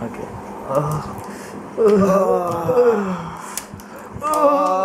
Okay. Ah. Ah. Ah.